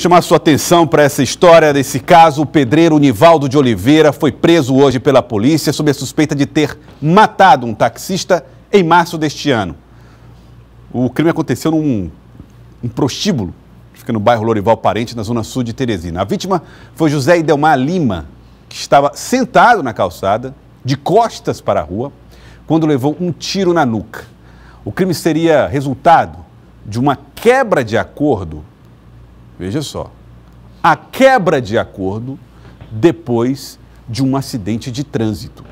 Chamar sua atenção para essa história desse caso. O pedreiro Nivaldo de Oliveira foi preso hoje pela polícia sob a suspeita de ter matado um taxista em março deste ano. O crime aconteceu num um prostíbulo, fica no bairro Lorival Parente, na zona sul de Teresina. A vítima foi José Idelmar Lima, que estava sentado na calçada, de costas para a rua, quando levou um tiro na nuca. O crime seria resultado de uma quebra de acordo Veja só. A quebra de acordo depois de um acidente de trânsito.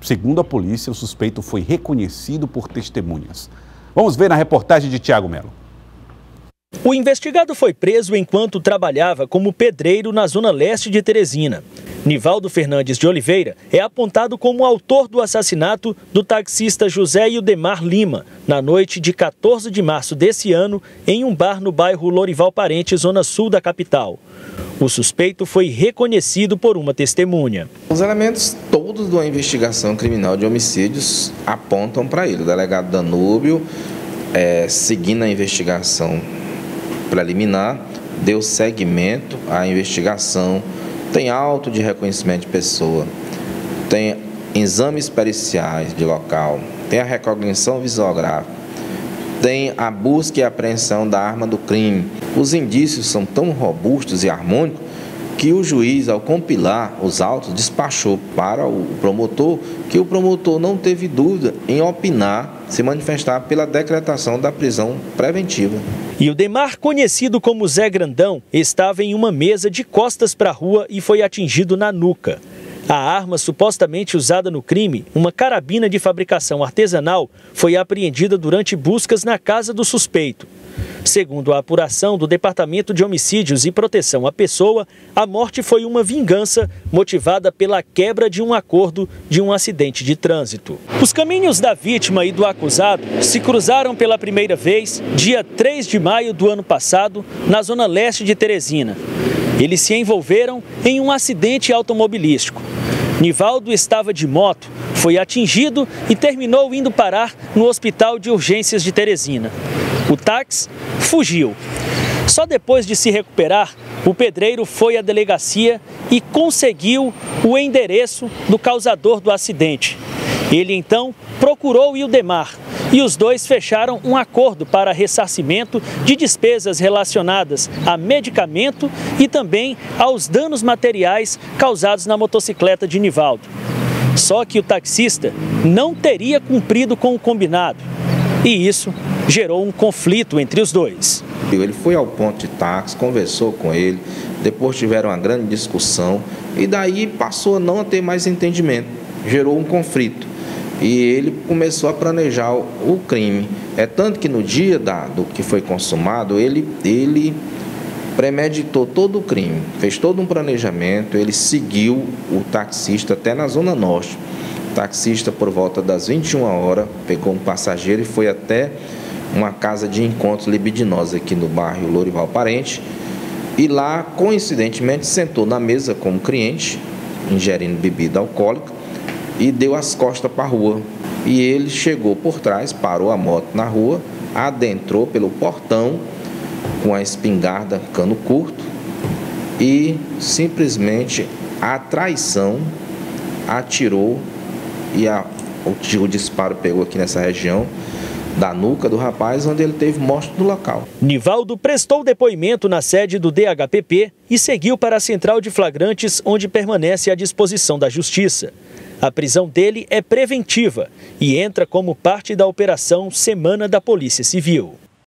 Segundo a polícia, o suspeito foi reconhecido por testemunhas. Vamos ver na reportagem de Tiago Melo. O investigado foi preso enquanto trabalhava como pedreiro na zona leste de Teresina. Nivaldo Fernandes de Oliveira é apontado como autor do assassinato do taxista José Ildemar Lima, na noite de 14 de março desse ano, em um bar no bairro Lorival Parente, zona sul da capital. O suspeito foi reconhecido por uma testemunha. Os elementos todos da investigação criminal de homicídios apontam para ele. O delegado Danúbio, é, seguindo a investigação preliminar, deu seguimento à investigação tem auto de reconhecimento de pessoa, tem exames periciais de local, tem a recognição visuográfica, tem a busca e apreensão da arma do crime. Os indícios são tão robustos e harmônicos que o juiz, ao compilar os autos, despachou para o promotor que o promotor não teve dúvida em opinar, se manifestar pela decretação da prisão preventiva. E o Demar, conhecido como Zé Grandão, estava em uma mesa de costas para a rua e foi atingido na nuca. A arma supostamente usada no crime, uma carabina de fabricação artesanal, foi apreendida durante buscas na casa do suspeito. Segundo a apuração do Departamento de Homicídios e Proteção à Pessoa, a morte foi uma vingança motivada pela quebra de um acordo de um acidente de trânsito. Os caminhos da vítima e do acusado se cruzaram pela primeira vez dia 3 de maio do ano passado, na zona leste de Teresina. Eles se envolveram em um acidente automobilístico. Nivaldo estava de moto, foi atingido e terminou indo parar no Hospital de Urgências de Teresina. O táxi fugiu. Só depois de se recuperar, o pedreiro foi à delegacia e conseguiu o endereço do causador do acidente. Ele então procurou Ildemar e os dois fecharam um acordo para ressarcimento de despesas relacionadas a medicamento e também aos danos materiais causados na motocicleta de Nivaldo. Só que o taxista não teria cumprido com o combinado e isso gerou um conflito entre os dois. Ele foi ao ponto de táxi, conversou com ele, depois tiveram uma grande discussão e daí passou a não ter mais entendimento, gerou um conflito e ele começou a planejar o, crime. É tanto que no dia da, do que foi consumado, ele, ele premeditou todo o crime, fez todo um planejamento, ele seguiu o taxista até na Zona Norte. Taxista, por volta das 21 horas, pegou um passageiro e foi até uma casa de encontros libidinosa aqui no bairro Lourival Parente. E lá, coincidentemente, sentou na mesa como cliente, ingerindo bebida alcoólica, e deu as costas para a rua. E ele chegou por trás, parou a moto na rua, adentrou pelo portão com a espingarda cano curto e simplesmente a traição atirou e a, o, disparo pegou aqui nessa região da nuca do rapaz, onde ele teve morte no local. Nivaldo prestou depoimento na sede do DHPP e seguiu para a central de flagrantes, onde permanece à disposição da Justiça. A prisão dele é preventiva e entra como parte da operação Semana da Polícia Civil.